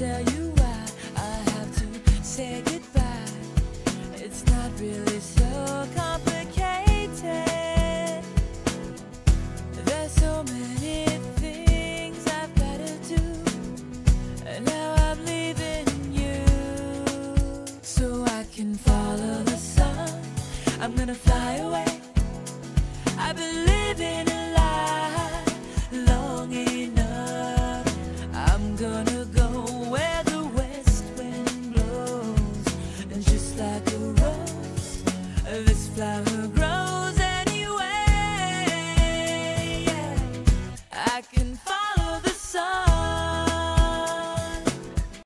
tell you why I have to say goodbye. It's not really so complicated. There's so many things I've gotta do, and now I'm leaving you. So I can follow the sun. I'm gonna fly away. I've been living a lie long enough. I'm gonna. her